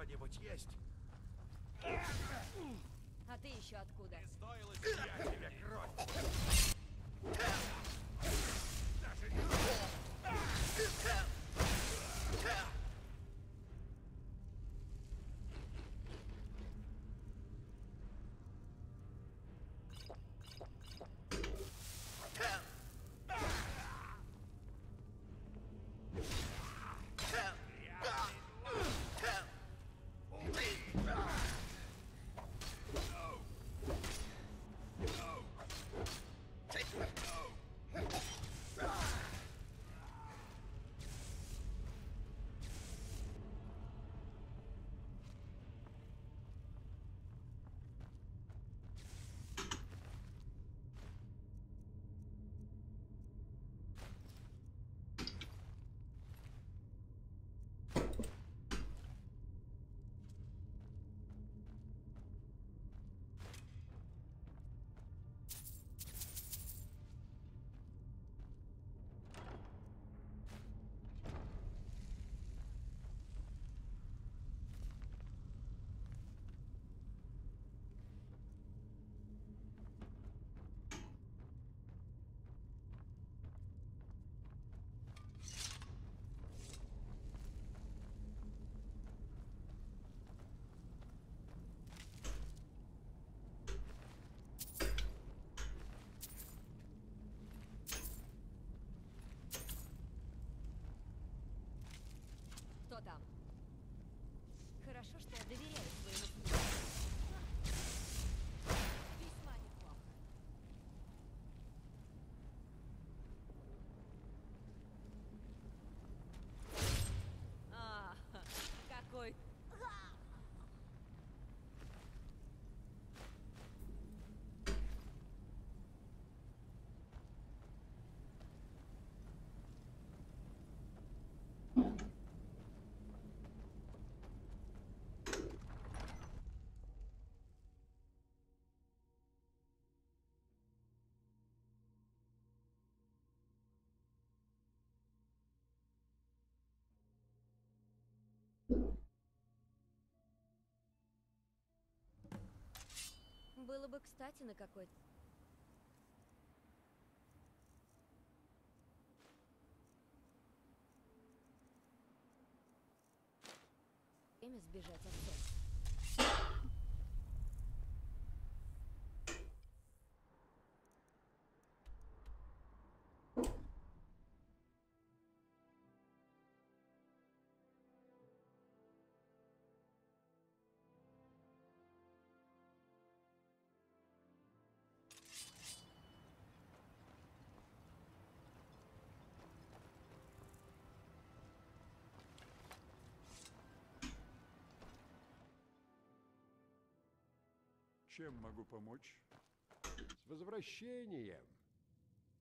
что-нибудь есть? А ты еще откуда? Не стоило я тебе кровь. Кто Было бы кстати на какой-то... Время сбежать отсюда. Чем могу помочь? С возвращением.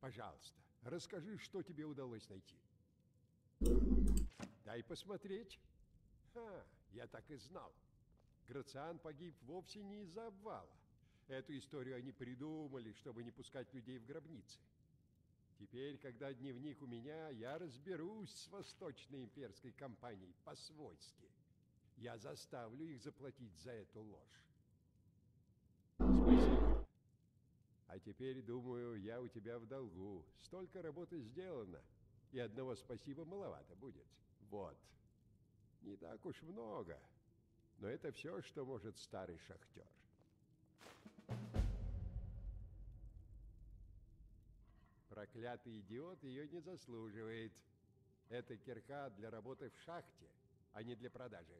Пожалуйста, расскажи, что тебе удалось найти. Дай посмотреть. Ха, я так и знал. Грациан погиб вовсе не из-за обвала. Эту историю они придумали, чтобы не пускать людей в гробницы. Теперь, когда дневник у меня, я разберусь с Восточной имперской компанией по-свойски. Я заставлю их заплатить за эту ложь. Спасибо. А теперь, думаю, я у тебя в долгу. Столько работы сделано, и одного спасибо маловато будет. Вот. Не так уж много, но это все, что может старый шахтер. Проклятый идиот ее не заслуживает. Это кирка для работы в шахте, а не для продажи.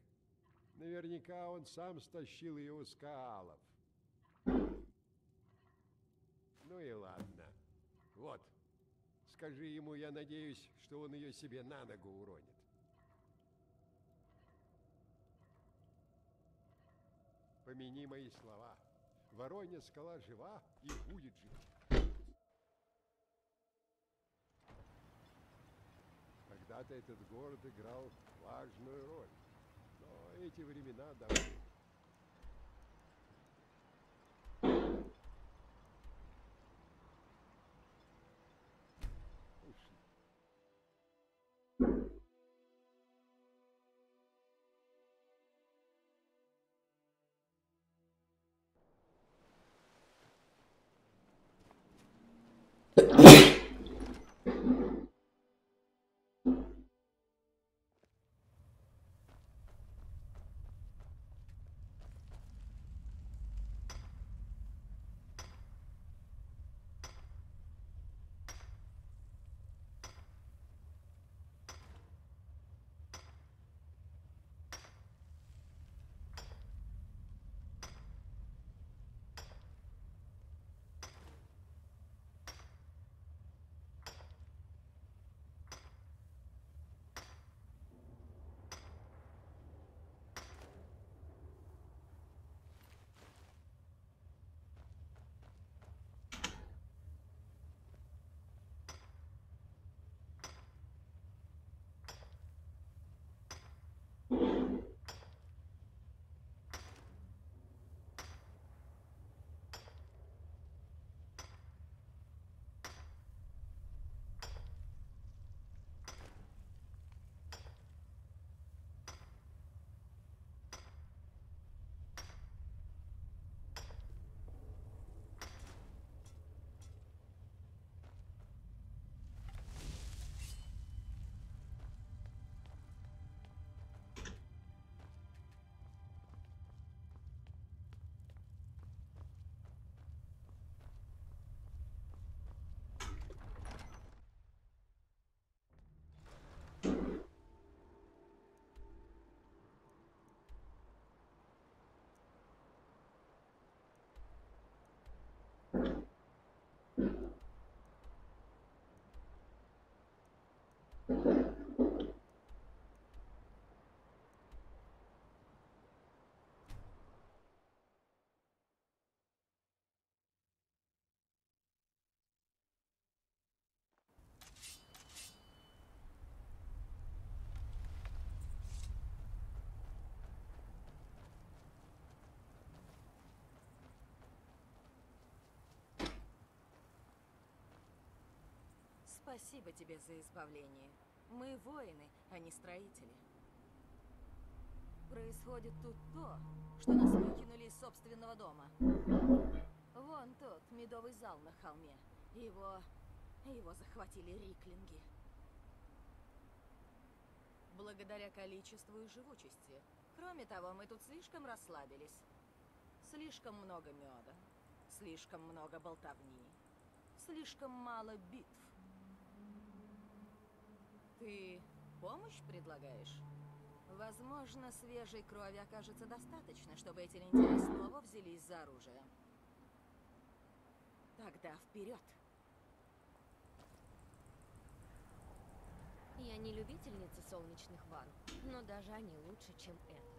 Наверняка он сам стащил ее у скалов. Ну и ладно. Вот. Скажи ему, я надеюсь, что он ее себе на ногу уронит. Помяни мои слова. Воронья скала жива и будет жить. Когда-то этот город играл важную роль. Но эти времена давно... Спасибо тебе за избавление. Мы воины, а не строители. Происходит тут то, что нас выкинули из собственного дома. Вон тот медовый зал на холме. Его... его захватили риклинги. Благодаря количеству и живучести. Кроме того, мы тут слишком расслабились. Слишком много меда. Слишком много болтовни. Слишком мало битв. Ты помощь предлагаешь? Возможно, свежей крови окажется достаточно, чтобы эти лентяи снова взялись за оружие. Тогда вперед! Я не любительница солнечных ванн, но даже они лучше, чем это.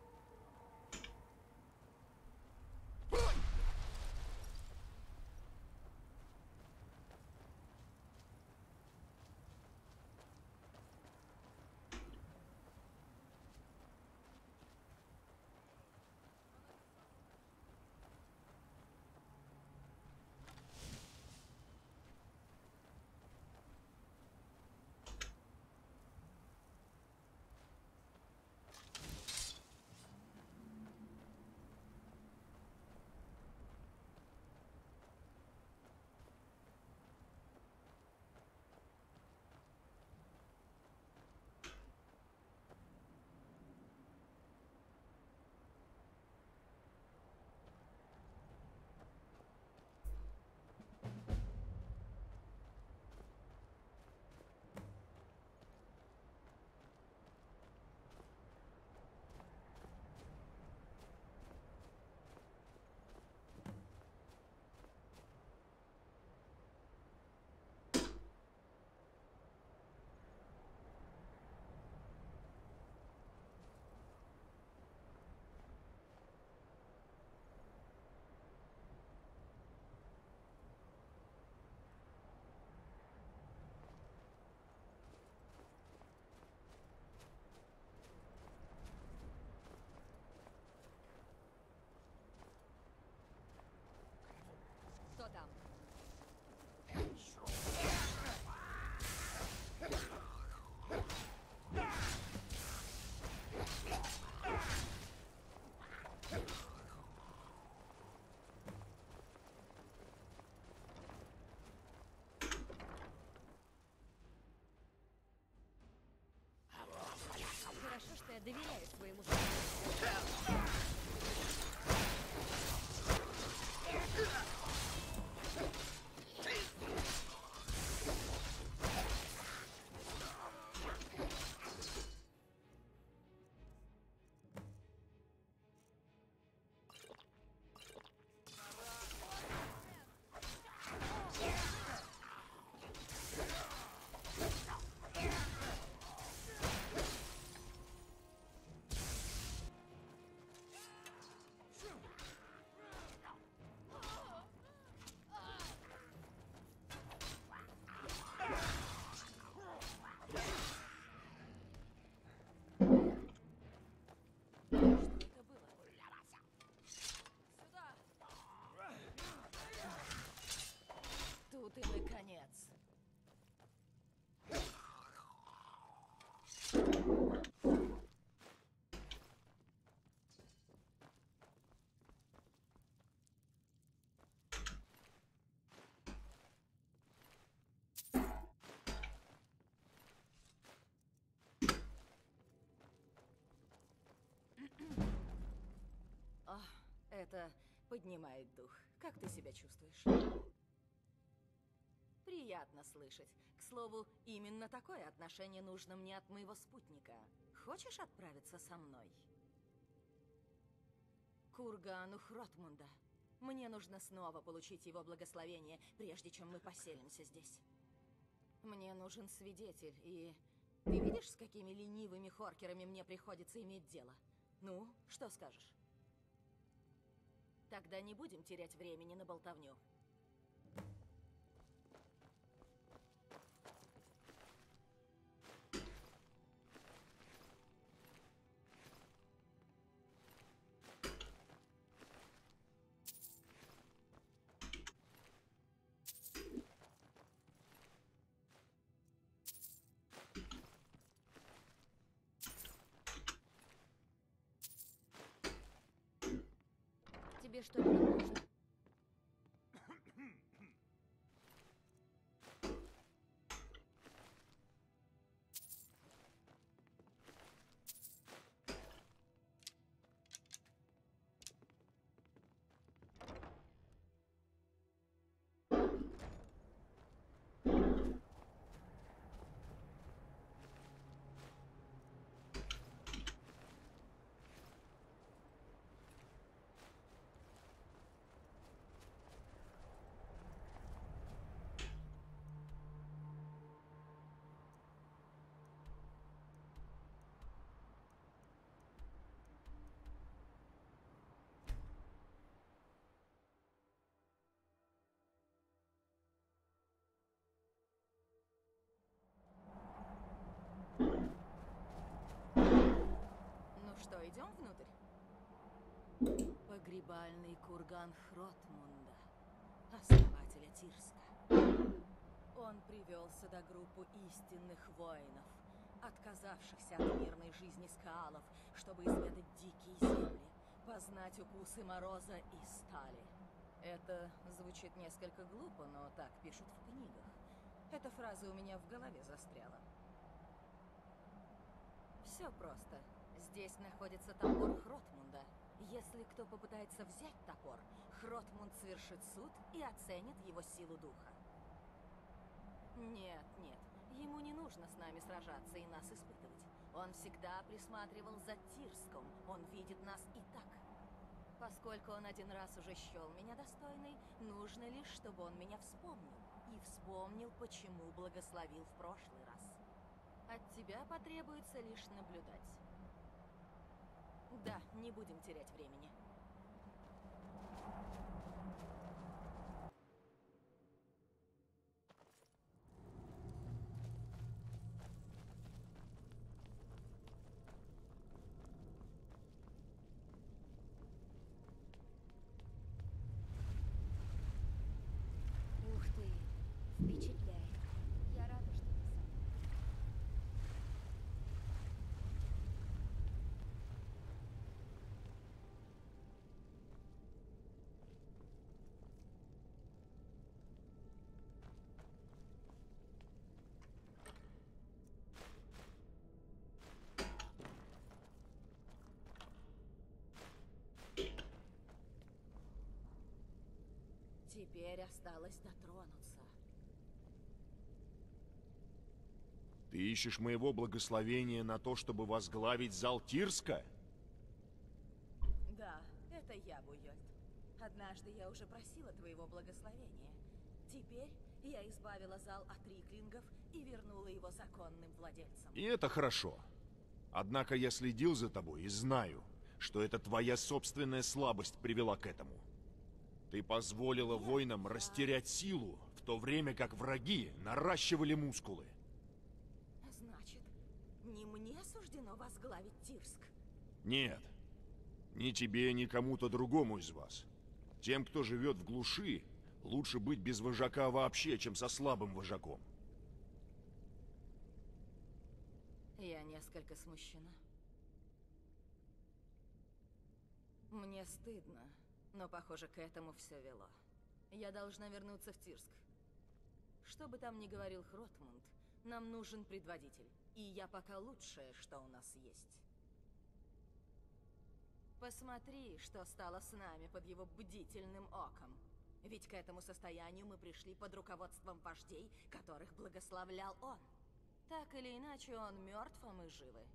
И наконец. О, это поднимает дух. Как ты себя чувствуешь? Приятно слышать. К слову, именно такое отношение нужно мне от моего спутника. Хочешь отправиться со мной? К Ургану Хротмунда. Мне нужно снова получить его благословение, прежде чем мы поселимся здесь. Мне нужен свидетель, и... Ты видишь, с какими ленивыми хоркерами мне приходится иметь дело? Ну, что скажешь? Тогда не будем терять времени на болтовню. Тебе что-нибудь нужно? Идем внутрь? Погребальный курган Хротмунда, основателя Тирска. Он привел сюда группу истинных воинов, отказавшихся от мирной жизни скалов, чтобы изведать дикие земли, познать укусы мороза и стали. Это звучит несколько глупо, но так пишут в книгах. Эта фраза у меня в голове застряла. Все просто. Здесь находится топор Хротмунда. Если кто попытается взять топор, Хротмунд совершит суд и оценит его силу духа. Нет, нет, ему не нужно с нами сражаться и нас испытывать. Он всегда присматривал за Тирском, он видит нас и так. Поскольку он один раз уже счел меня достойной, нужно лишь, чтобы он меня вспомнил. И вспомнил, почему благословил в прошлый раз. От тебя потребуется лишь наблюдать. Да, не будем терять времени. Ух ты, впечатляет. Я рада, что ты со мной. Теперь осталось дотронуться. Ты ищешь моего благословения на то, чтобы возглавить зал Тирска? Да, это я, Буйольд. Однажды я уже просила твоего благословения. Теперь я избавила зал от риклингов и вернула его законным владельцам. И это хорошо. Однако я следил за тобой и знаю, что это твоя собственная слабость привела к этому. Ты позволила воинам растерять силу, в то время как враги наращивали мускулы. Значит, не мне суждено возглавить Тирск. Нет. Ни тебе, ни кому-то другому из вас. Тем, кто живет в глуши, лучше быть без вожака вообще, чем со слабым вожаком. Я несколько смущена. Мне стыдно, но, похоже, к этому все вело. Я должна вернуться в Тирск. Что бы там ни говорил Хротмунд, нам нужен предводитель. И я пока лучшее, что у нас есть. Посмотри, что стало с нами под его бдительным оком. Ведь к этому состоянию мы пришли под руководством вождей, которых благословлял он. Так или иначе, он мертв, а мы живы.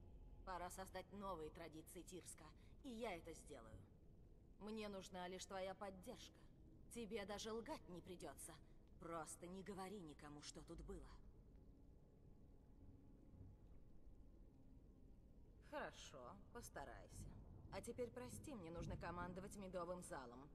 Пора создать новые традиции Тирска, и я это сделаю. Мне нужна лишь твоя поддержка. Тебе даже лгать не придется. Просто не говори никому, что тут было. Хорошо, постарайся. А теперь прости, мне нужно командовать медовым залом.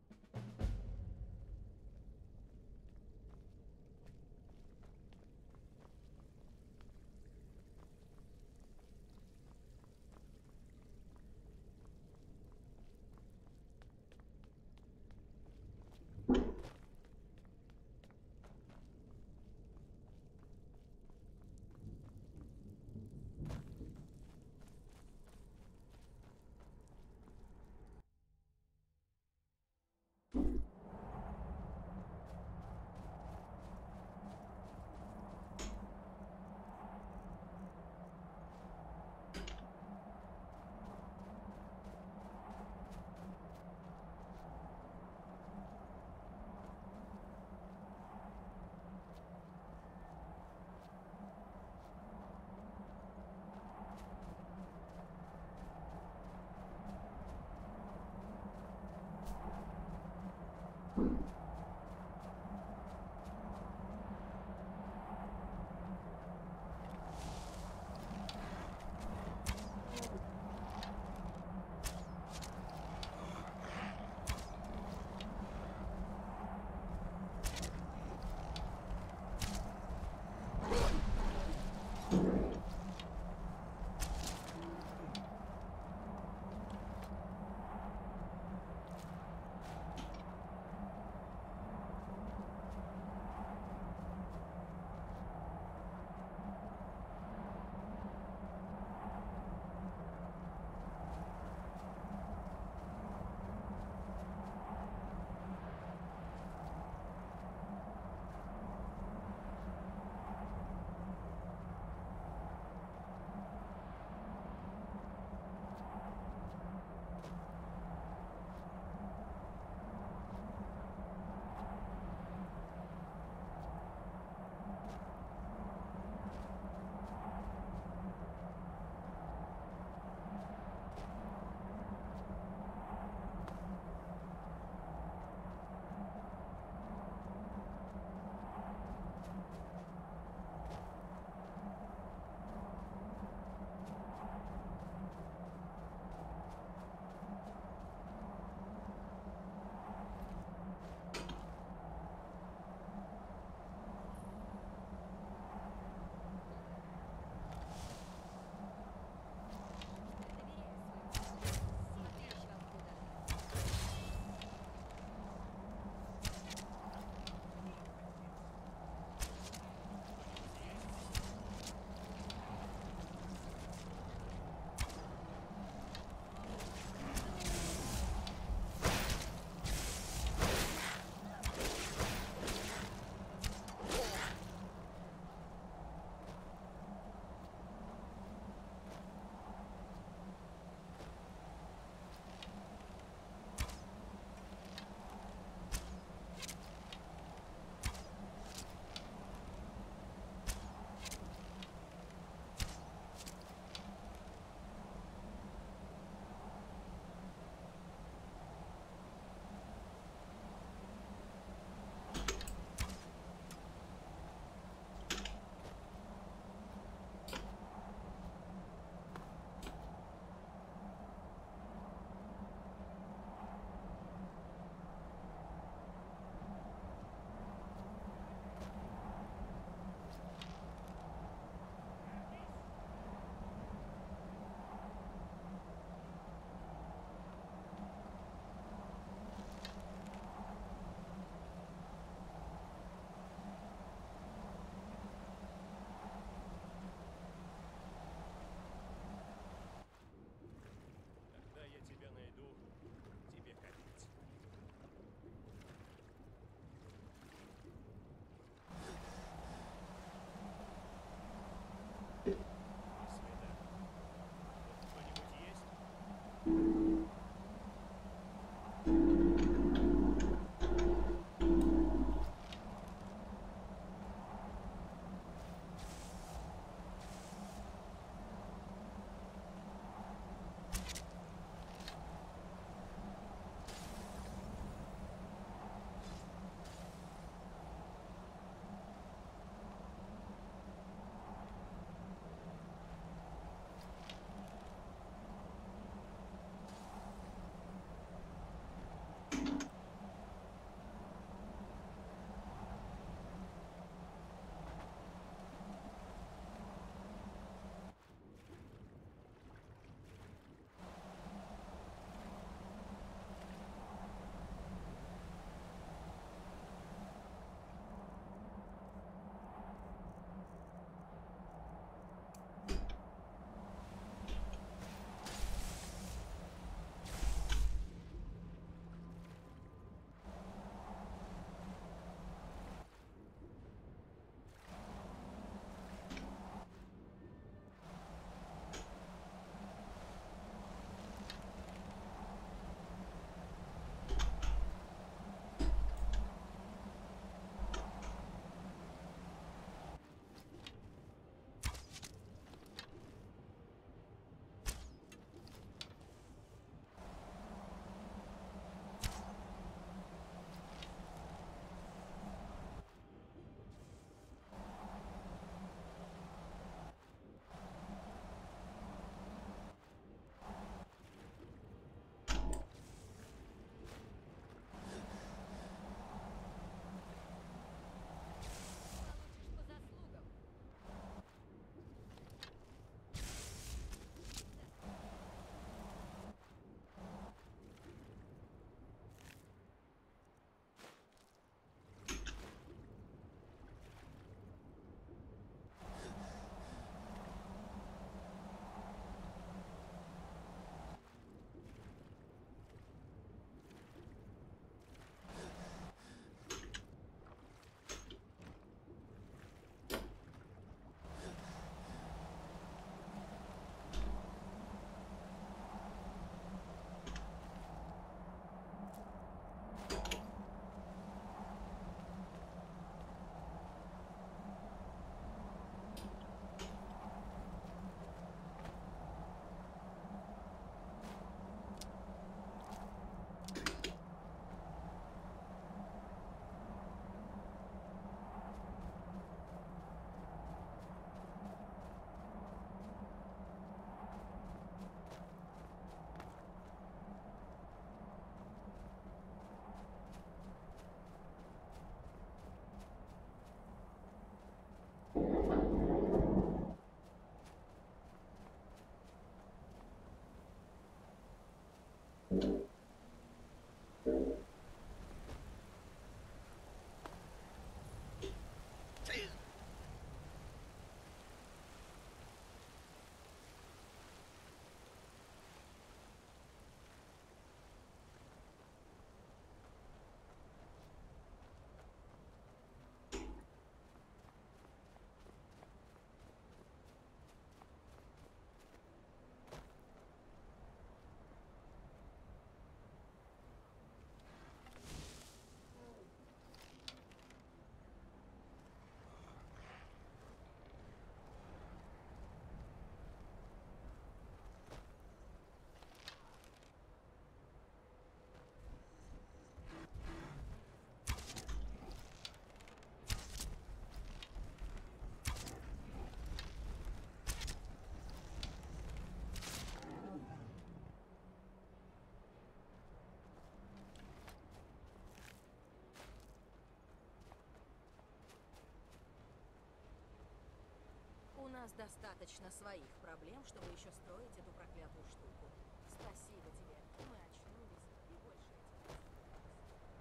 Нас достаточно своих проблем, чтобы еще строить эту проклятую штуку. Спасибо тебе. Мы очнулись и больше этим не занимаемся.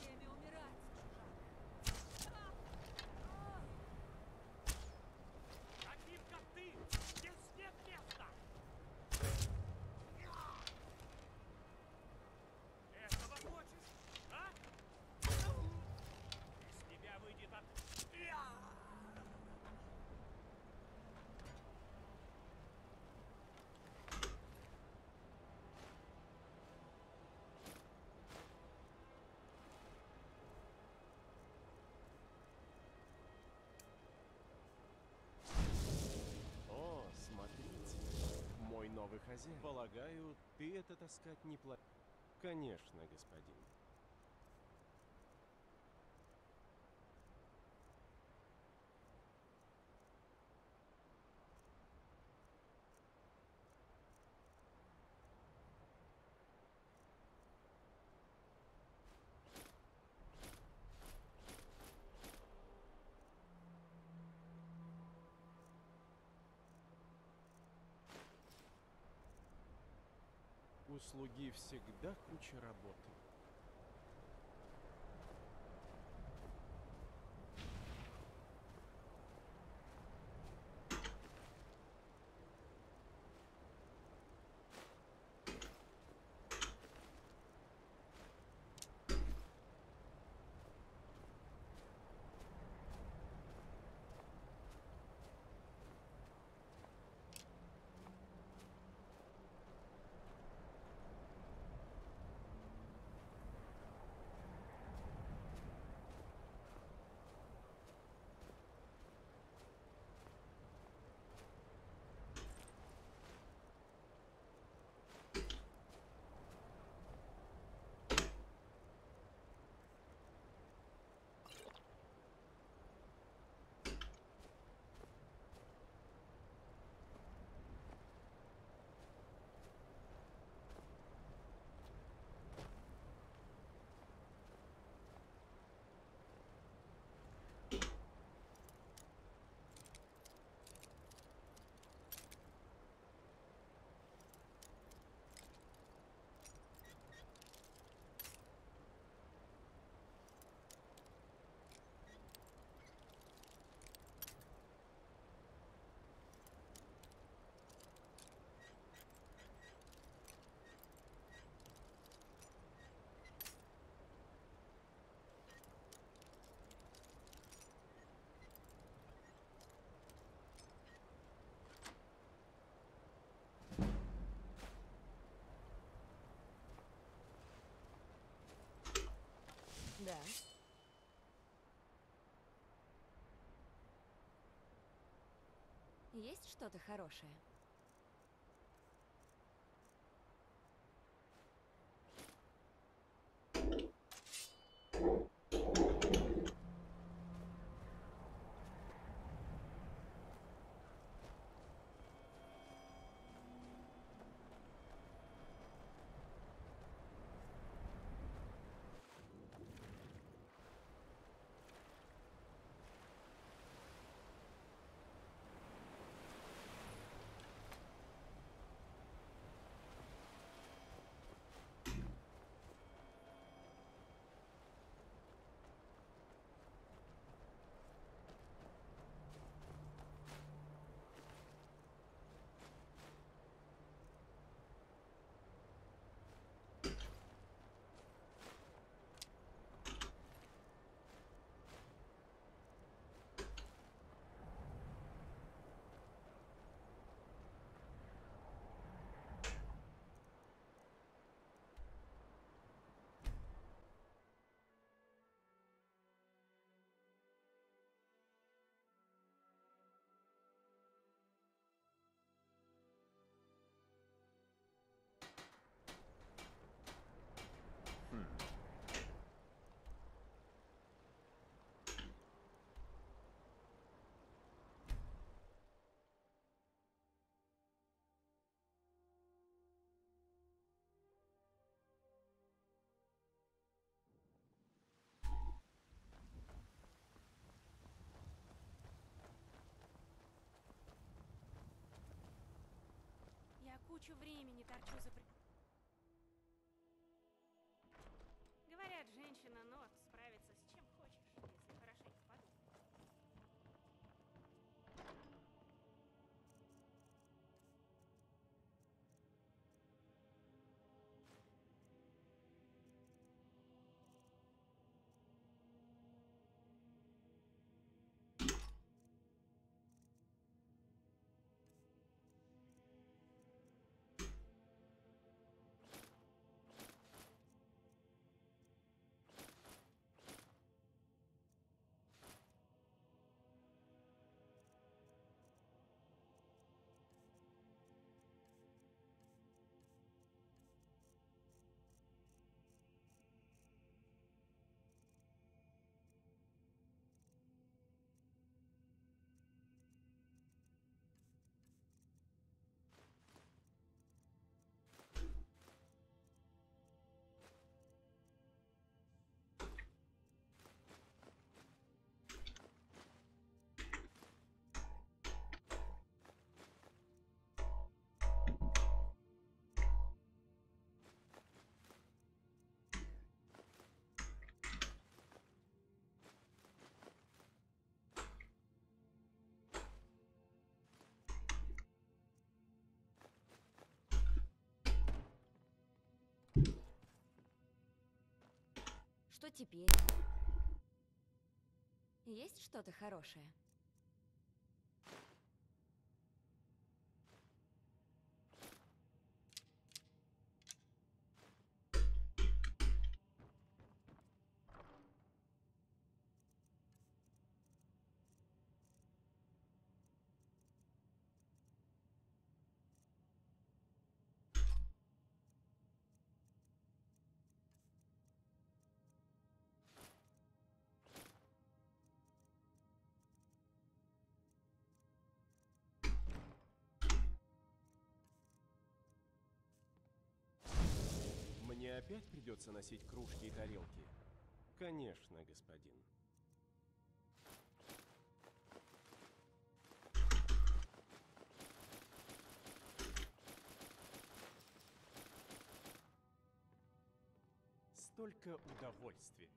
Время умирать, чужак. Таким, как ты, здесь нет места! Этого хочешь, а? Из тебя выйдет от... О, смотрите, мой новый хозяин. Полагаю, ты это таскать не пла... Конечно, господин. Слуги всегда куча работы. Да. Есть что-то хорошее? Кучу времени торчу за... Что теперь? Есть что-то хорошее? Опять придется носить кружки и тарелки? Конечно, господин. Столько удовольствия.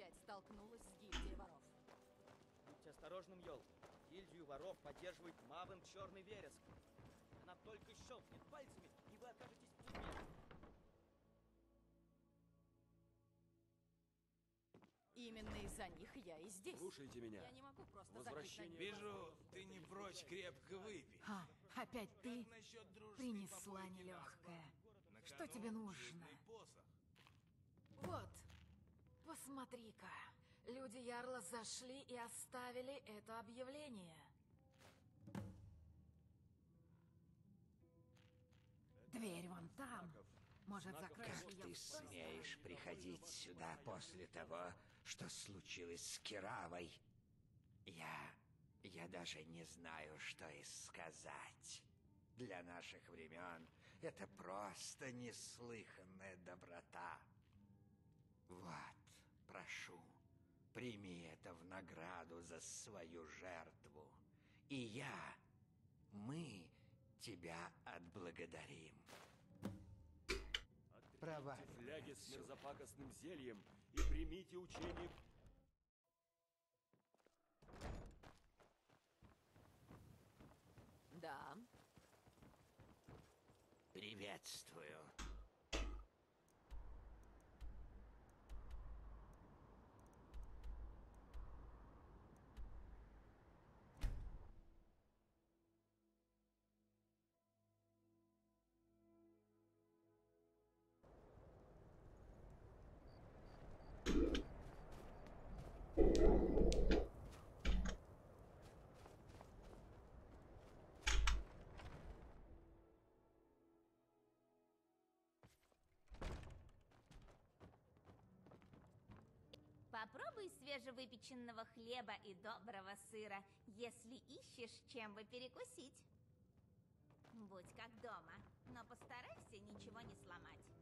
Опять столкнулась с гильдией воров. Будьте осторожным, Йол. Гильдию воров поддерживает Мавен Черный Вереск. Она только щелкнет пальцами, и вы окажетесь в тюрьме. Именно из-за них я и здесь. Слушайте меня. Я не могу просто Возвращение-. Вижу, ты не прочь крепко выпить. А, опять ты принесла нелегкое. Что тебе нужно? Вот, посмотри-ка. Люди Ярла зашли и оставили это объявление. Дверь вон там. Может, закроешь Как ты смеешь приходить сюда после того, что случилось с Киравой? Я... я даже не знаю, что и сказать. Для наших времен это просто неслыханная доброта. Вот, прошу, прими это в награду за свою жертву. И я, мы тебя отблагодарим. Права. фляги с мерзопакостным зельем и примите учение Попробуй свежевыпеченного хлеба и доброго сыра, если ищешь, чем бы перекусить. Будь как дома, но постарайся ничего не сломать.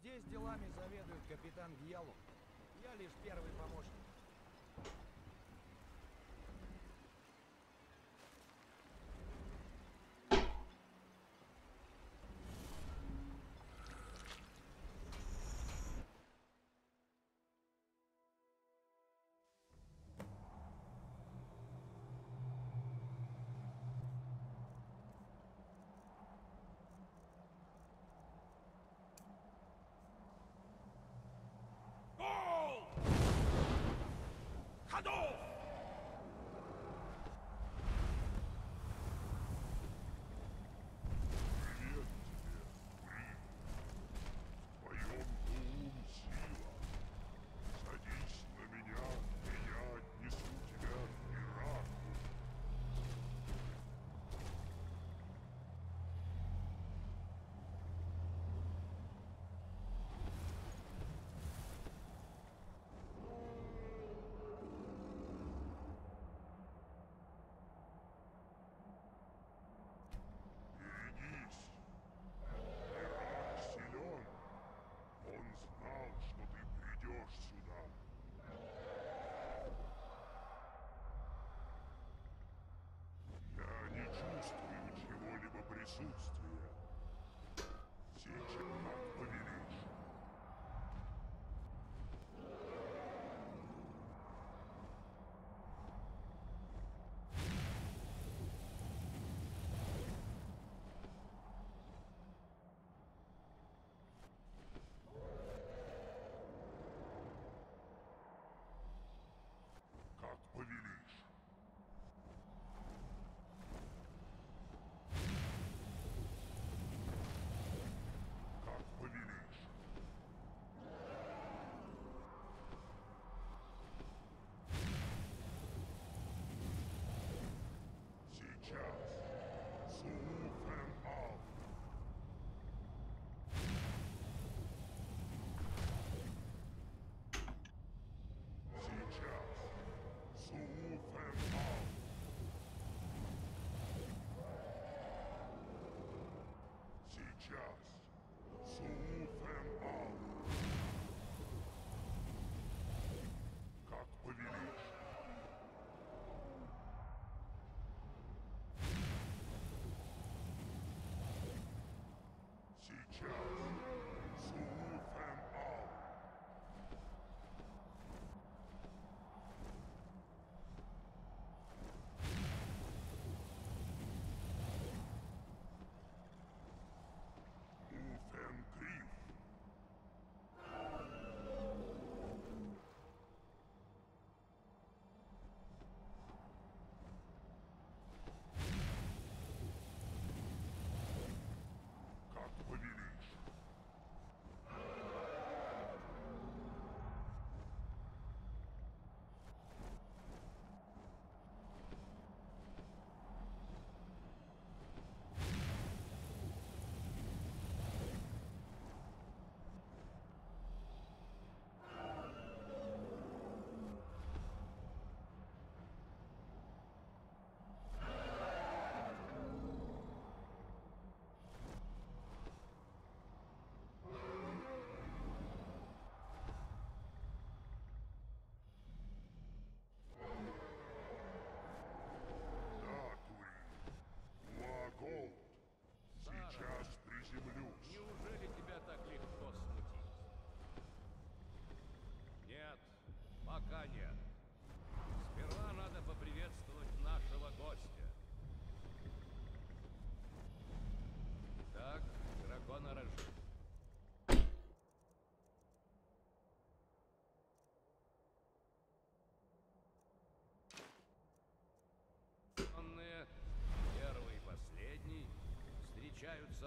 Здесь делами заведует капитан Гьялу. Я лишь первый помощник.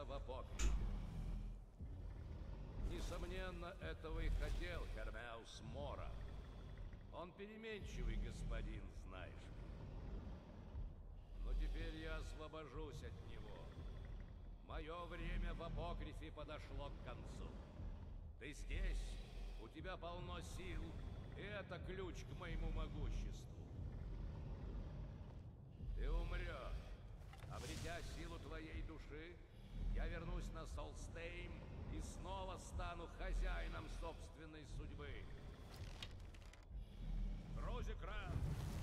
В апокрифе. Несомненно, этого и хотел Хермеус Мора. Он переменчивый господин, знаешь. Но теперь я освобожусь от него. Мое время в апокрифе подошло к концу. Ты здесь, у тебя полно сил, и это ключ к моему могуществу. Ты умрешь. Обретя силу твоей души, я вернусь на Солстейм и снова стану хозяином собственной судьбы. Розекран! другой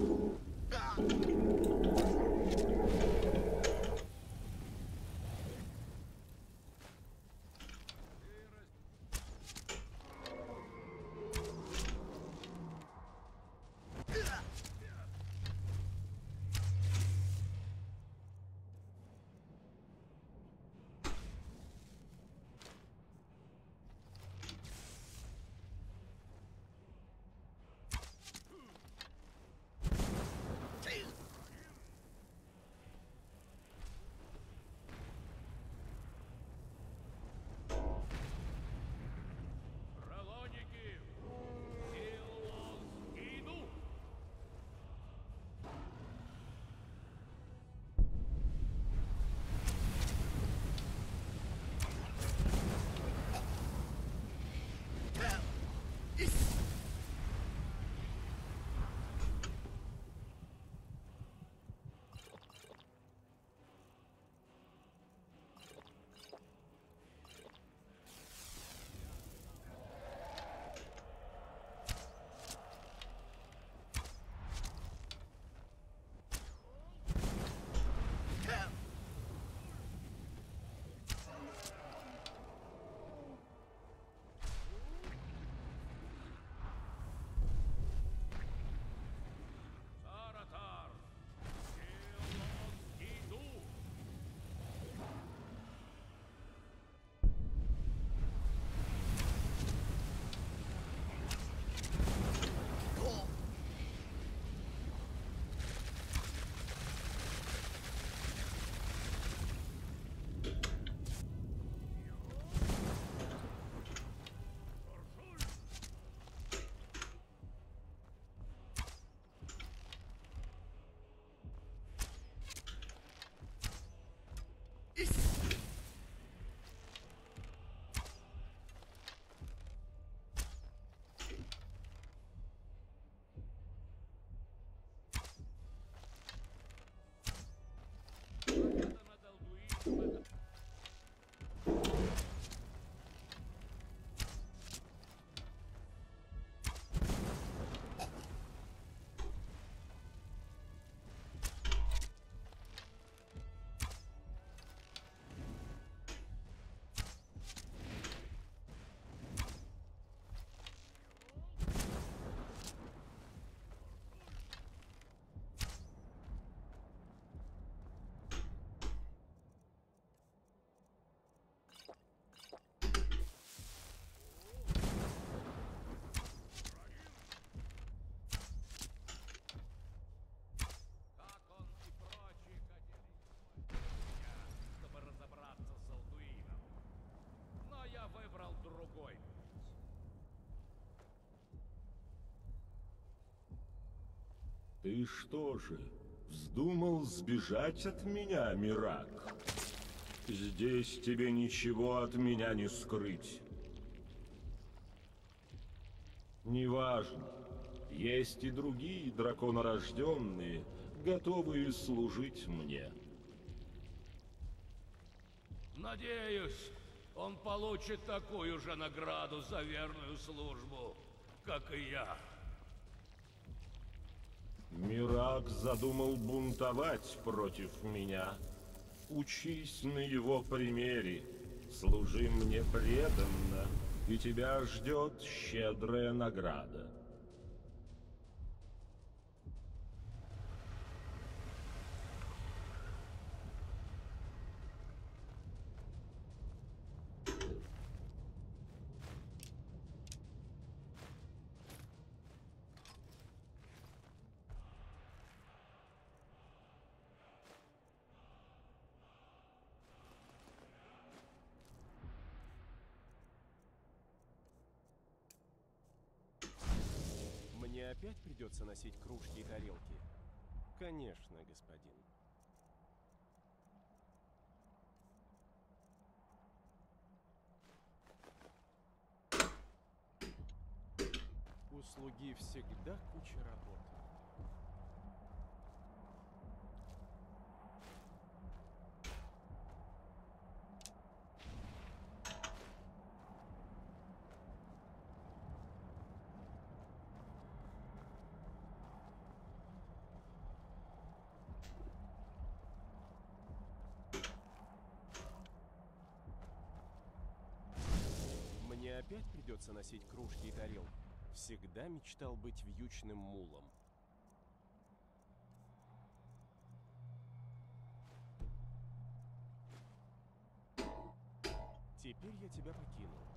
Ты что же, вздумал сбежать от меня, Мирак? Здесь тебе ничего от меня не скрыть. Неважно. Есть и другие драконорожденные, готовые служить мне. Надеюсь, он получит такую же награду за верную службу, как и я. Мирак задумал бунтовать против меня. Учись на его примере. Служи мне преданно, и тебя ждет щедрая награда. Опять придется носить кружки и тарелки? Конечно, господин. У слуги всегда куча работы. Мне опять придется носить кружки и тарелки. Всегда мечтал быть вьючным мулом. Теперь я тебя покину.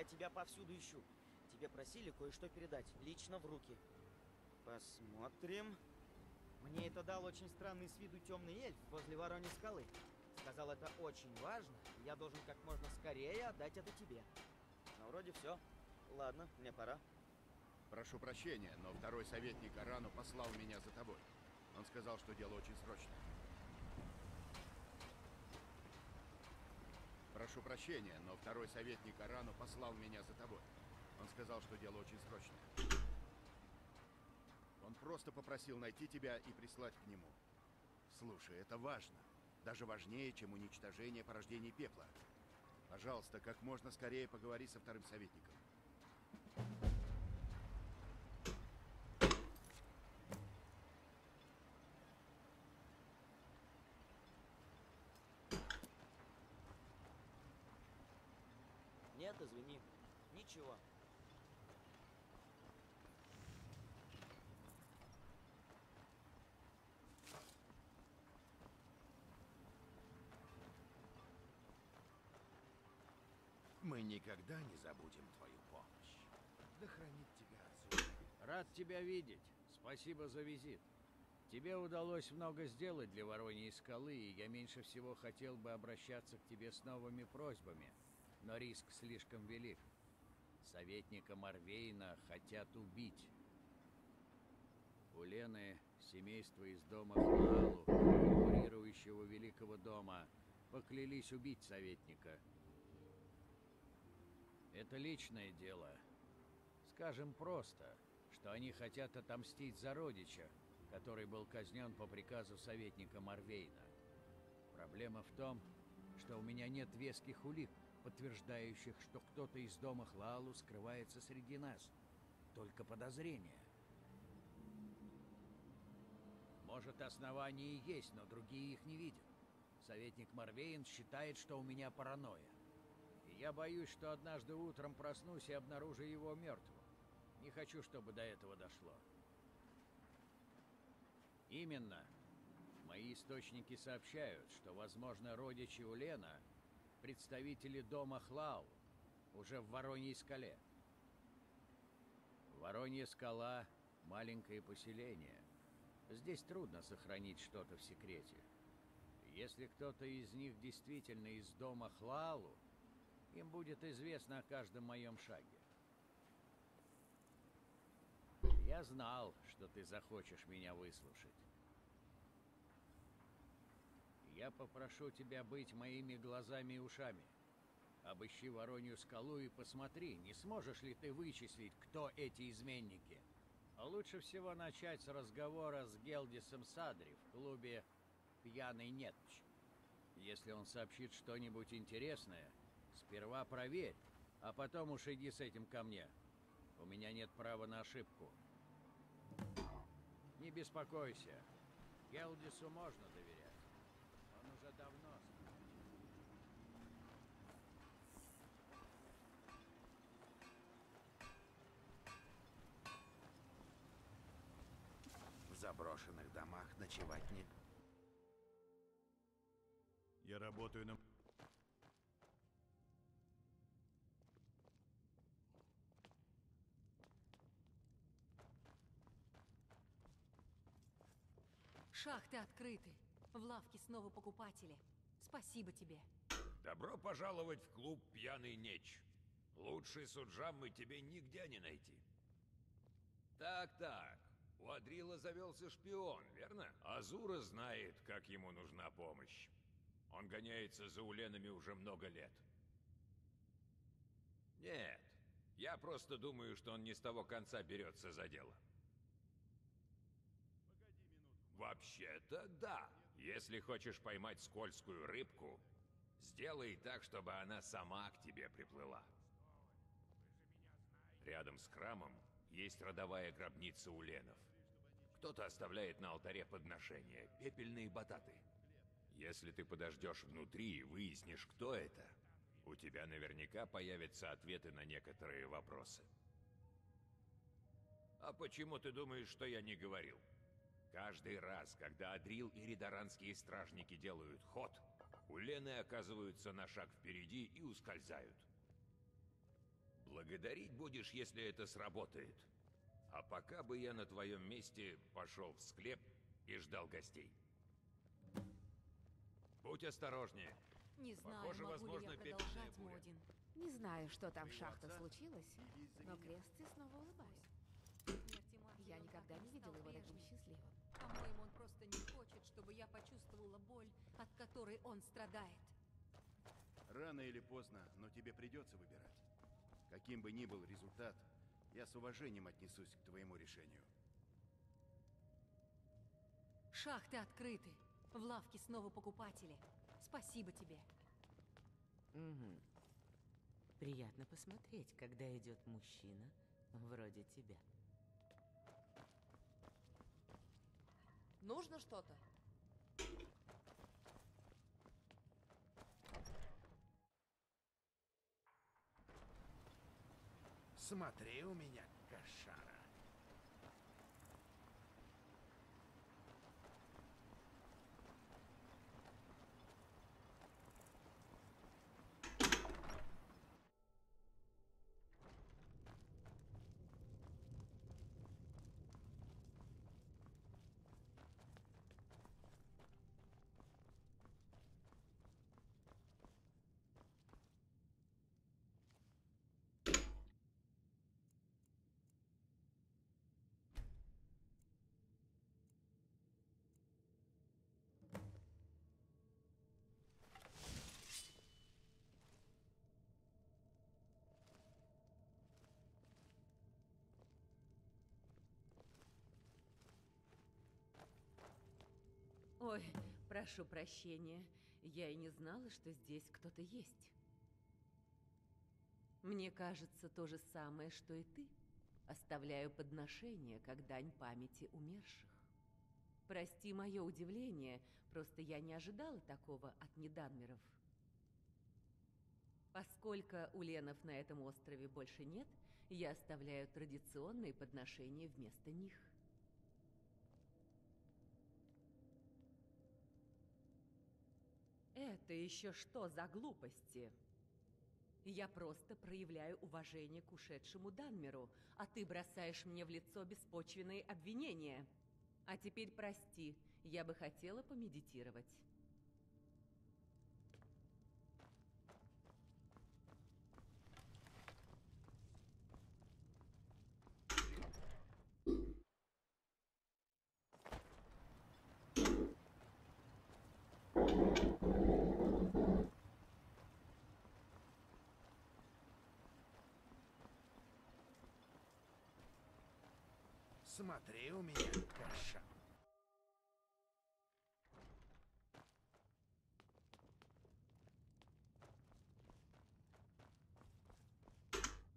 Я тебя повсюду ищу. Тебе просили кое-что передать, лично в руки. Посмотрим. Мне это дал очень странный с виду темный эльф возле Вороньей скалы. Сказал, это очень важно, и я должен как можно скорее отдать это тебе. Ну, вроде все. Ладно, мне пора. Прошу прощения, но второй советник Арану послал меня за тобой. Он сказал, что дело очень срочное. Прошу прощения, но второй советник Арану послал меня за тобой. Он сказал, что дело очень срочное. Он просто попросил найти тебя и прислать к нему. Слушай, это важно. Даже важнее, чем уничтожение порождений пепла. Пожалуйста, как можно скорее поговори со вторым советником. Нет, извини. Ничего. Мы никогда не забудем твою помощь. Да хранит тебя Азур. Рад тебя видеть. Спасибо за визит. Тебе удалось много сделать для Вороньей скалы, и я меньше всего хотел бы обращаться к тебе с новыми просьбами. Но риск слишком велик. Советника Марвейна хотят убить. У Лены семейство из дома Хлалу, конкурирующего великого дома, поклялись убить советника. Это личное дело. Скажем просто, что они хотят отомстить за родича, который был казнен по приказу советника Марвейна. Проблема в том, что у меня нет веских улик, подтверждающих, что кто-то из дома Хлалу скрывается среди нас. Только подозрения. Может, основания и есть, но другие их не видят. Советник Марвейн считает, что у меня паранойя. И я боюсь, что однажды утром проснусь и обнаружу его мертвым. Не хочу, чтобы до этого дошло. Именно. Мои источники сообщают, что, возможно, родичи Улена — представители дома Хлау, уже в Вороньей скале. Воронья скала — маленькое поселение. Здесь трудно сохранить что-то в секрете. Если кто-то из них действительно из дома Хлалу, им будет известно о каждом моем шаге. Я знал, что ты захочешь меня выслушать. Я попрошу тебя быть моими глазами и ушами. Обыщи Воронью скалу и посмотри, не сможешь ли ты вычислить, кто эти изменники. А лучше всего начать с разговора с Гелдисом Садри в клубе «Пьяный Нетч». Если он сообщит что-нибудь интересное, сперва проверь, а потом уж иди с этим ко мне. У меня нет права на ошибку. Не беспокойся. Гелдису можно доверять. Он уже давно В заброшенных домах ночевать не... Я работаю на... Шахты открыты. В лавке снова покупатели. Спасибо тебе. Добро пожаловать в клуб «Пьяный Неч». Лучший суджам мы тебе нигде не найти. Так-так, у Адрила завелся шпион, верно? Азура знает, как ему нужна помощь. Он гоняется за Уленами уже много лет. Нет, я просто думаю, что он не с того конца берется за дело. Вообще-то да. Если хочешь поймать скользкую рыбку, сделай так, чтобы она сама к тебе приплыла. Рядом с храмом есть родовая гробница Уленов. Кто-то оставляет на алтаре подношения, пепельные бататы. Если ты подождешь внутри и выяснишь, кто это, у тебя наверняка появятся ответы на некоторые вопросы. А почему ты думаешь, что я не говорил? Каждый раз, когда Адрил и ридаранские стражники делают ход, Улены оказываются на шаг впереди и ускользают. Благодарить будешь, если это сработает. А пока бы я на твоем месте пошел в склеп и ждал гостей. Будь осторожнее. Не знаю, Похоже, могу возможно, ли я продолжать, буря. Модин. Не знаю, что там в шахтах случилось, но Крестцы снова улыбаюсь. Я никогда не видела его таким счастливым. По-моему, он просто не хочет, чтобы я почувствовала боль, от которой он страдает. Рано или поздно, но тебе придется выбирать. Каким бы ни был результат, я с уважением отнесусь к твоему решению. Шахты открыты. В лавке снова покупатели. Спасибо тебе. Угу. Приятно посмотреть, когда идет мужчина вроде тебя. Нужно что-то? Смотри у меня, кошара. Ой, прошу прощения. Я и не знала, что здесь кто-то есть. Мне кажется, то же самое, что и ты. Оставляю подношение, как дань памяти умерших. Прости мое удивление, просто я не ожидала такого от неданмеров. Поскольку уленов на этом острове больше нет, я оставляю традиционные подношения вместо них. Это еще что за глупости? Я просто проявляю уважение к ушедшему Данмеру, а ты бросаешь мне в лицо беспочвенные обвинения. А теперь прости, я бы хотела помедитировать. Смотри у меня, каша.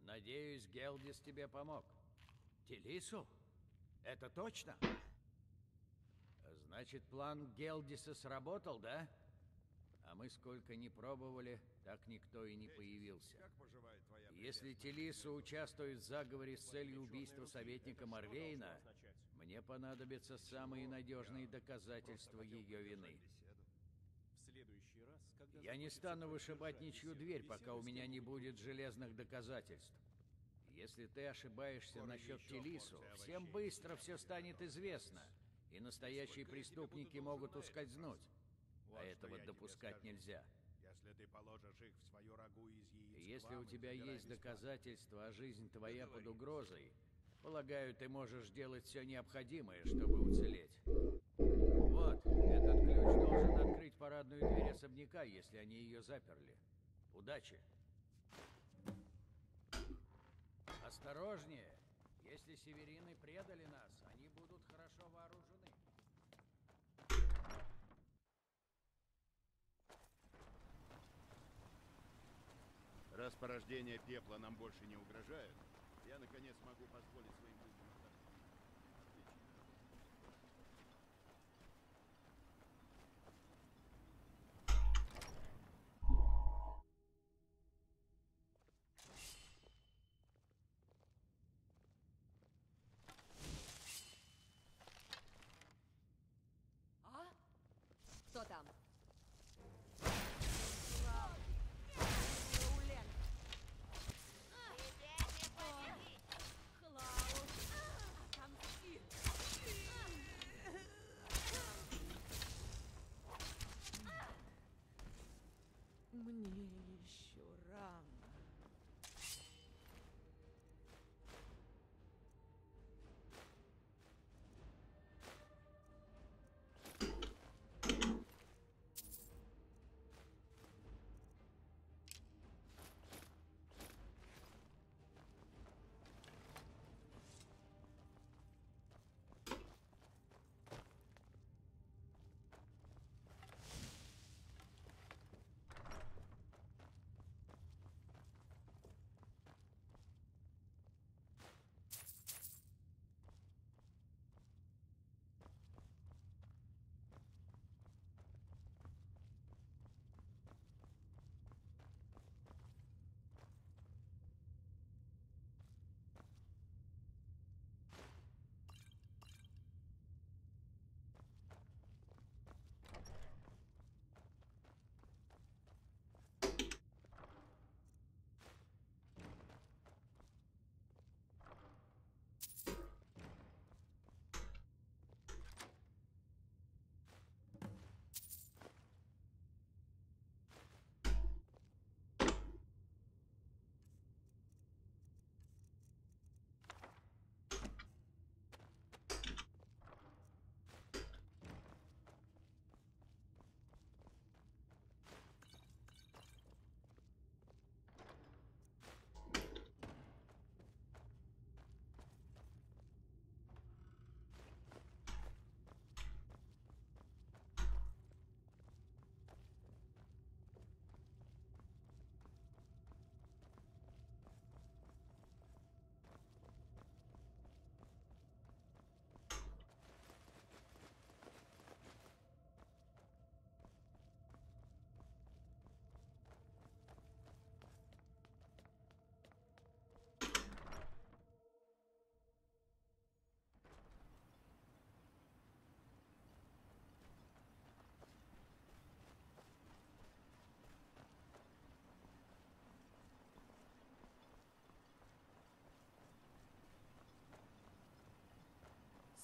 Надеюсь, Гелдис тебе помог. Телису? Это точно? Значит, план Гелдиса сработал, да? А мы сколько ни пробовали, так никто и не появился. Если Телису участвует в заговоре с целью убийства советника Марвейна, мне понадобятся самые надежные доказательства ее вины. Я не стану вышибать ничью дверь, пока у меня не будет железных доказательств. Если ты ошибаешься насчет Телису, всем быстро все станет известно, и настоящие преступники могут ускользнуть. А этого допускать нельзя. Если ты положишь их в свою рагу из яиц Если у тебя есть доказательства, а жизнь твоя под угрозой, полагаю, ты можешь делать все необходимое, чтобы уцелеть. Вот, этот ключ должен открыть парадную дверь особняка, если они ее заперли. Удачи! Осторожнее! Если северины предали нас, они будут хорошо вооружены. Раз порождение пепла нам больше не угрожают, я наконец могу позволить своим людям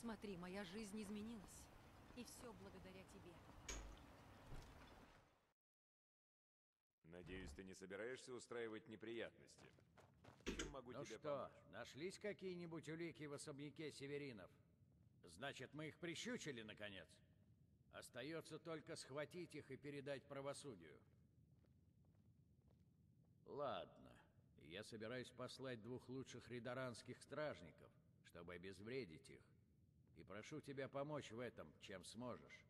Смотри, моя жизнь изменилась. И все благодаря тебе. Надеюсь, ты не собираешься устраивать неприятности. Чем могу Ну тебе что, нашлись какие-нибудь улики в особняке Северинов? Значит, мы их прищучили, наконец? Остается только схватить их и передать правосудию. Ладно. Я собираюсь послать двух лучших ридаранских стражников, чтобы обезвредить их. И прошу тебя помочь в этом, чем сможешь.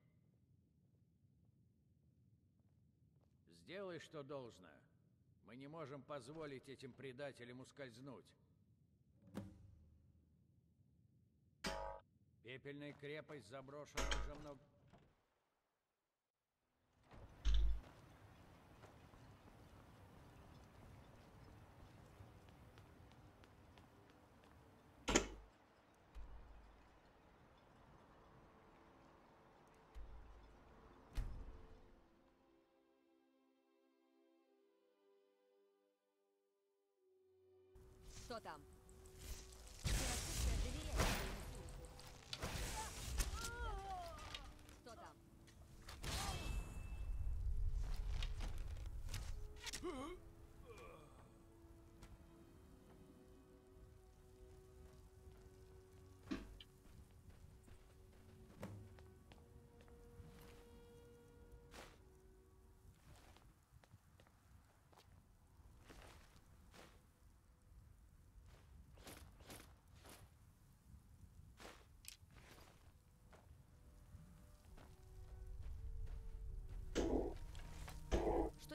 Сделай, что должно. Мы не можем позволить этим предателям ускользнуть. Пепельная крепость заброшена уже много... Что там?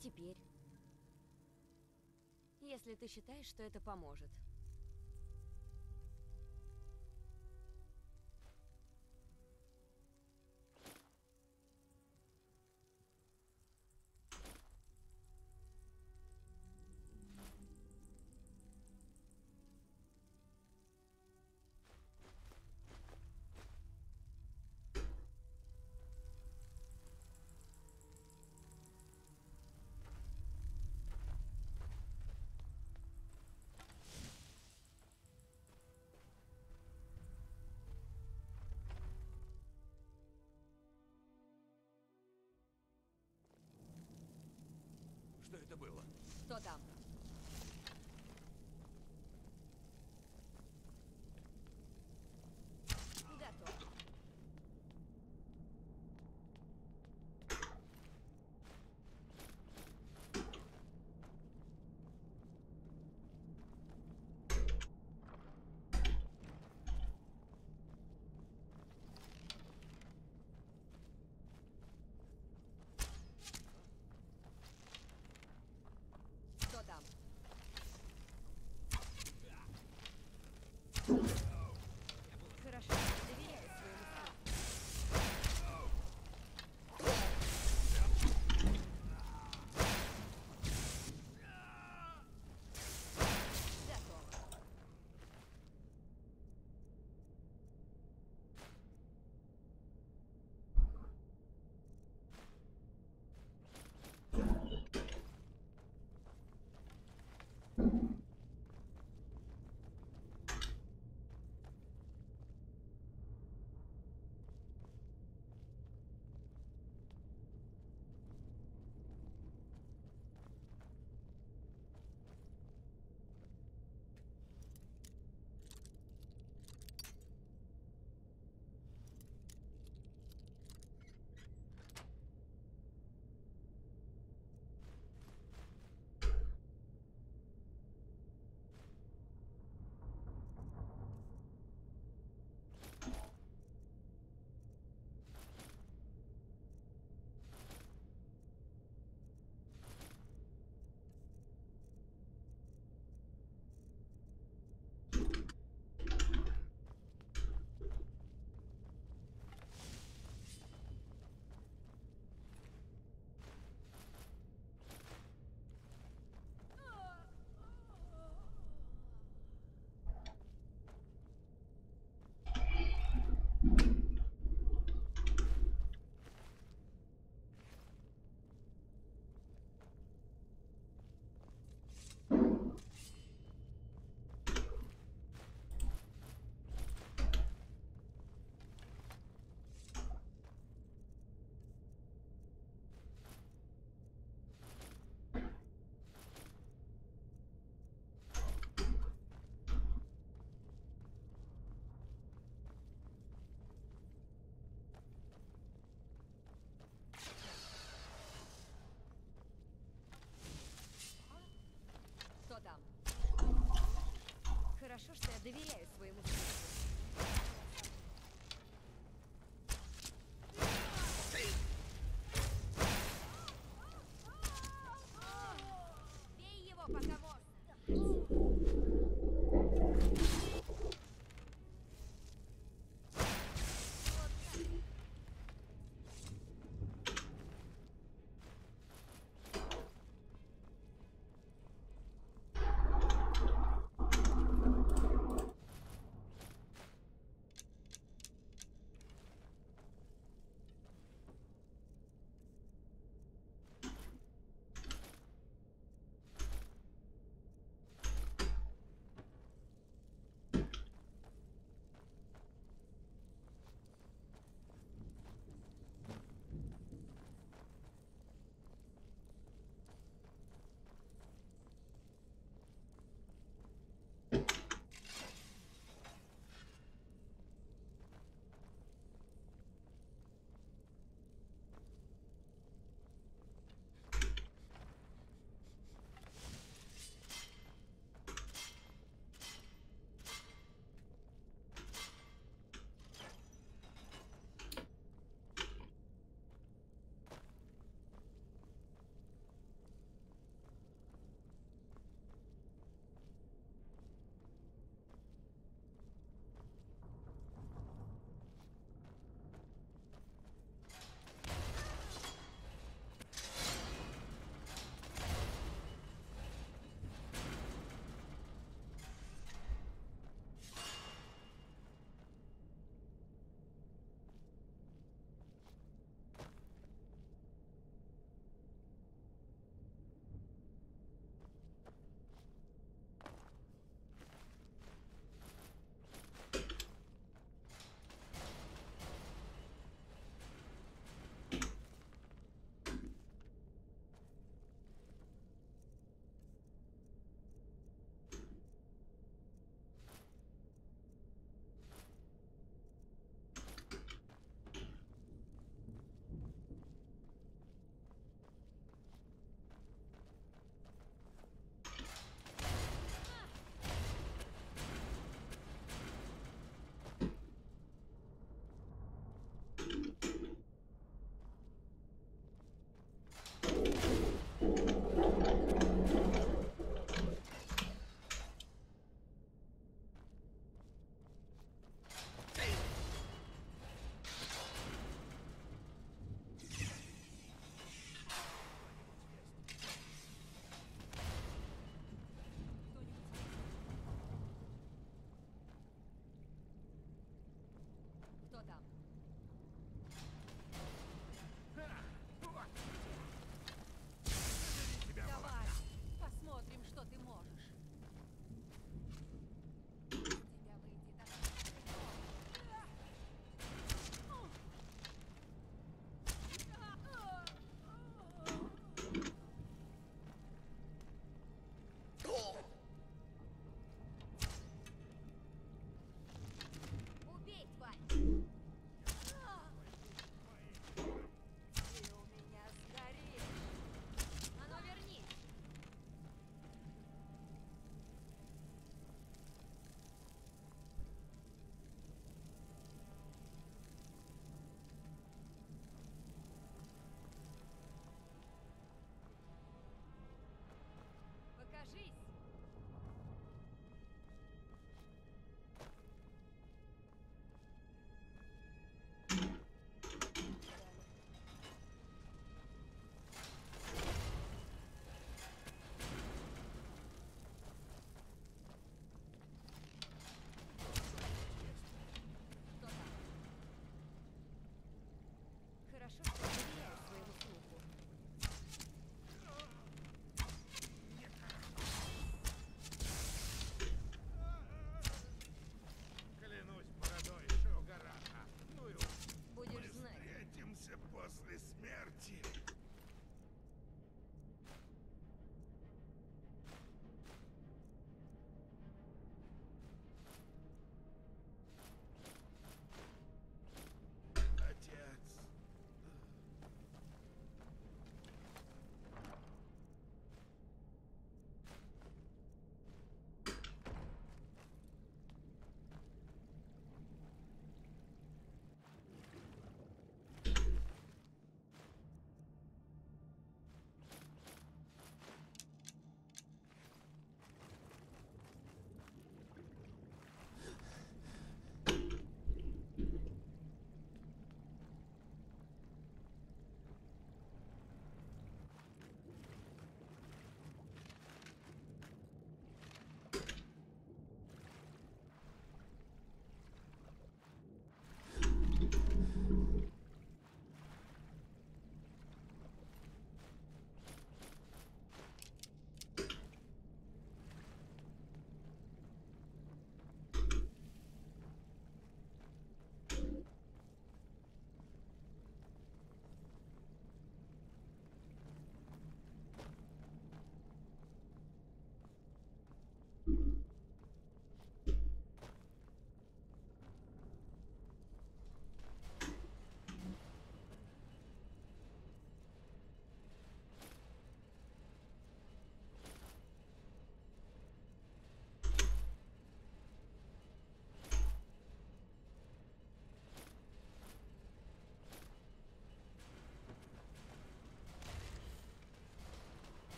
Теперь? Если ты считаешь, что это поможет. Это было? Что там? Хорошо, что я доверяю своему чувству. Кто там?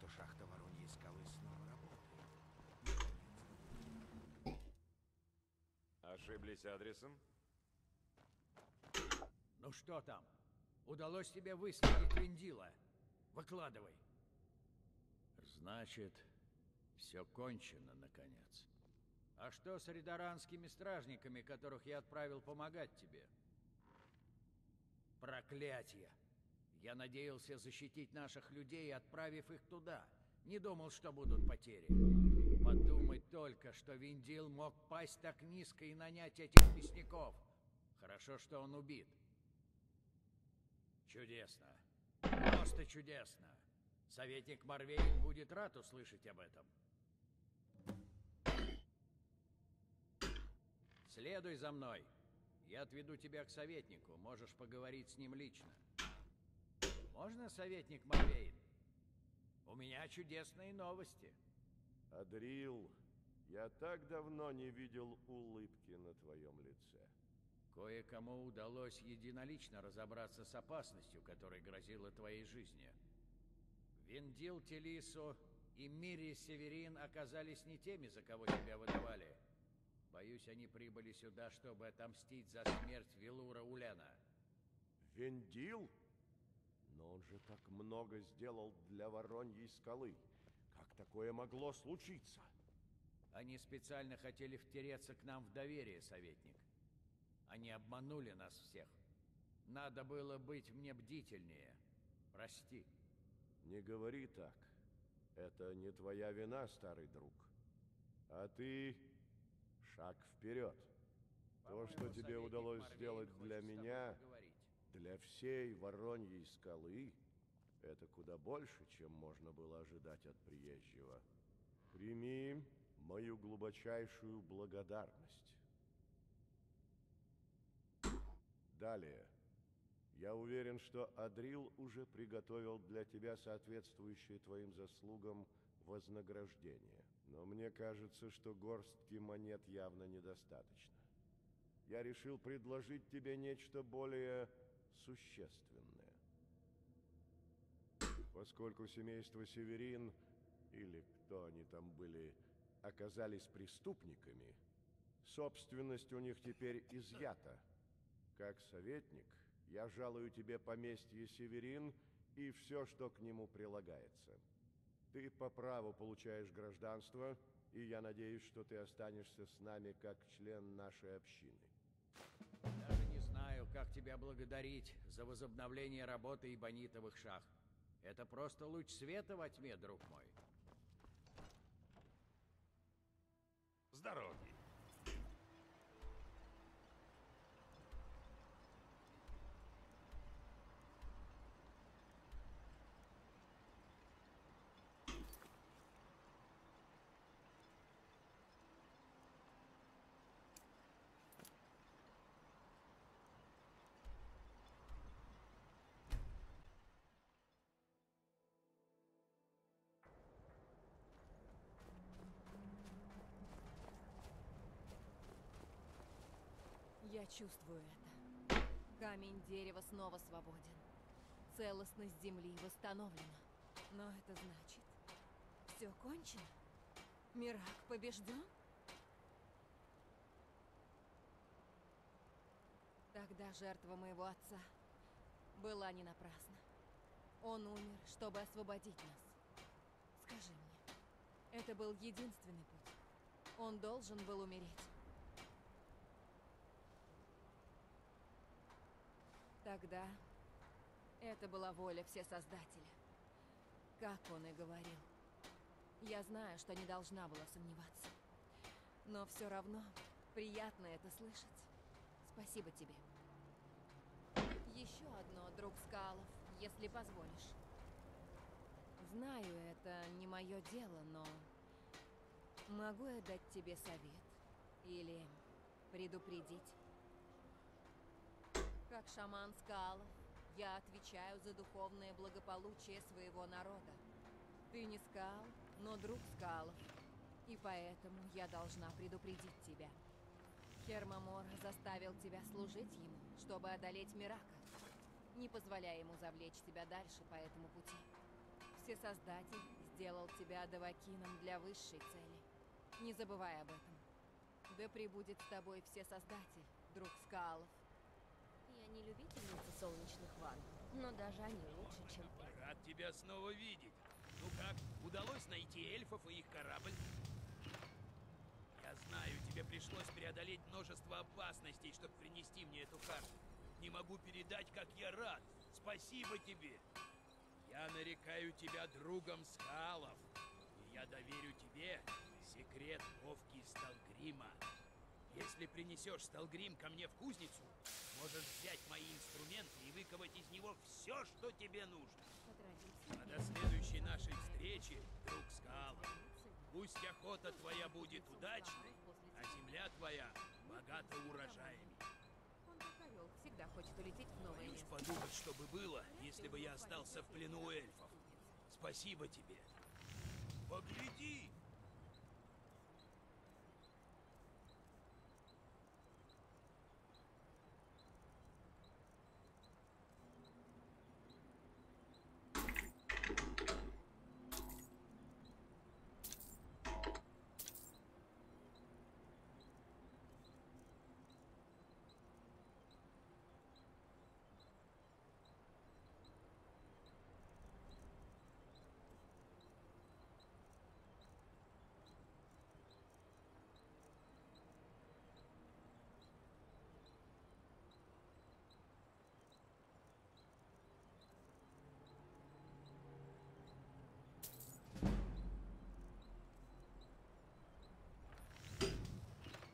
Что шахта Вороньей скалы снова работает. Ошиблись адресом? Ну что там? Удалось тебе выследить Виндила? Выкладывай. Значит, все кончено, наконец. А что с ридаранскими стражниками, которых я отправил помогать тебе? Проклятие! Я надеялся защитить наших людей, отправив их туда. Не думал, что будут потери. Подумать только, что Виндил мог пасть так низко и нанять этих мясников. Хорошо, что он убит. Чудесно. Просто чудесно. Советник Марвейн будет рад услышать об этом. Следуй за мной. Я отведу тебя к советнику. Можешь поговорить с ним лично. Можно, советник Марвейн? У меня чудесные новости. Адрил, я так давно не видел улыбки на твоем лице. Кое-кому удалось единолично разобраться с опасностью, которая грозила твоей жизни. Виндил Телисо и Мири Северин оказались не теми, за кого тебя выдавали. Боюсь, они прибыли сюда, чтобы отомстить за смерть Велура Уляна. Вендил? Но он же так много сделал для Вороньей скалы. Как такое могло случиться? Они специально хотели втереться к нам в доверие, советник. Они обманули нас всех. Надо было быть мне бдительнее. Прости. Не говори так. Это не твоя вина, старый друг. А ты шаг вперед. То, что тебе удалось сделать для меня, для всей Вороньей скалы, это куда больше, чем можно было ожидать от приезжего. Прими мою глубочайшую благодарность. Далее. Я уверен, что Адрил уже приготовил для тебя соответствующее твоим заслугам вознаграждение. Но мне кажется, что горстки монет явно недостаточно. Я решил предложить тебе нечто более существенное. Поскольку семейство Северин, или кто они там были, оказались преступниками, собственность у них теперь изъята. Как советник, я жалую тебе поместье Северин и все, что к нему прилагается. Ты по праву получаешь гражданство, и я надеюсь, что ты останешься с нами как член нашей общины. Как тебя благодарить за возобновление работы ибонитовых шахт. Это просто луч света во тьме, друг мой. С Я чувствую это. Камень дерева снова свободен. Целостность земли восстановлена. Но это значит, все кончено? Мирак побежден? Тогда жертва моего отца была не напрасна. Он умер, чтобы освободить нас. Скажи мне, это был единственный путь. Он должен был умереть. Тогда это была воля Всесоздателя. Как он и говорил. Я знаю, что не должна была сомневаться. Но все равно приятно это слышать. Спасибо тебе. Еще одно, друг Скалов, если позволишь. Знаю, это не мое дело, но... Могу я дать тебе совет? Или предупредить? Как шаман Скалов, я отвечаю за духовное благополучие своего народа. Ты не Скал, но друг Скалов. И поэтому я должна предупредить тебя. Хермомор заставил тебя служить ему, чтобы одолеть Мирака. Не позволяй ему завлечь тебя дальше по этому пути. Всесоздатель сделал тебя Давакином для высшей цели. Не забывай об этом. Да пребудет с тобой все Создатель, друг скалов. Не любительница солнечных ванн, но даже они лучше, чем. Рад тебя снова видеть. Ну как, удалось найти эльфов и их корабль? Я знаю, тебе пришлось преодолеть множество опасностей, чтобы принести мне эту карту. Не могу передать, как я рад. Спасибо тебе. Я нарекаю тебя другом скалов. И я доверю тебе секрет ковки Сталгрима. Если принесешь Сталгрим ко мне в кузницу, можешь взять мои инструменты и выковать из него все, что тебе нужно. А до следующей нашей встречи, друг скалов, пусть охота твоя будет удачной, а земля твоя богата урожаями. Всегда хочет улететь в новое Боюсь место. подумать, что бы было, если бы я остался в плену эльфов. Спасибо тебе. Погляди!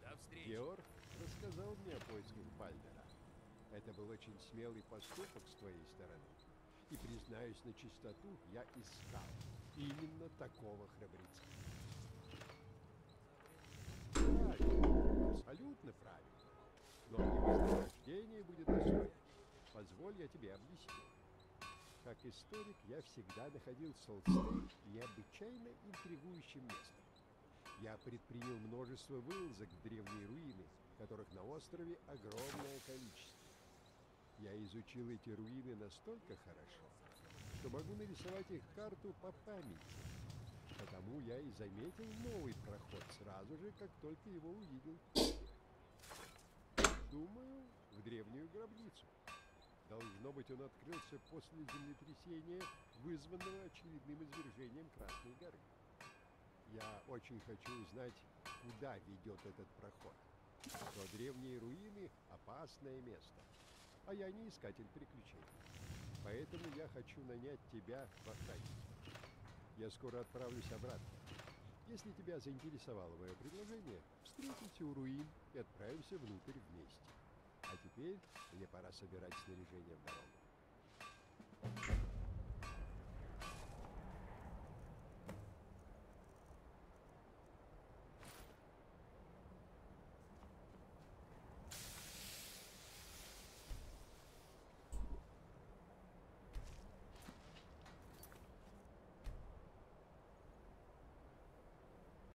До встречи. Георг рассказал мне о поисках Бальдера. Это был очень смелый поступок с твоей стороны. И, признаюсь на чистоту, я искал именно такого храбреца. Абсолютно правильно. Но вознаграждение будет достойно. Позволь я тебе объясню. Как историк, я всегда находил Солстейн необычайно интригующим местом. Я предпринял множество вылазок в древние руины, которых на острове огромное количество. Я изучил эти руины настолько хорошо, что могу нарисовать их карту по памяти. Потому я и заметил новый проход сразу же, как только его увидел. Думаю, в древнюю гробницу. Должно быть, он открылся после землетрясения, вызванного очередным извержением Красной горы. Я очень хочу узнать, куда ведет этот проход. Но древние руины — опасное место, а я не искатель приключений. Поэтому я хочу нанять тебя в охранники. Я скоро отправлюсь обратно. Если тебя заинтересовало мое предложение, встретимся у руин и отправимся внутрь вместе. А теперь мне пора собирать снаряжение в дорогу.